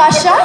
Xaxá?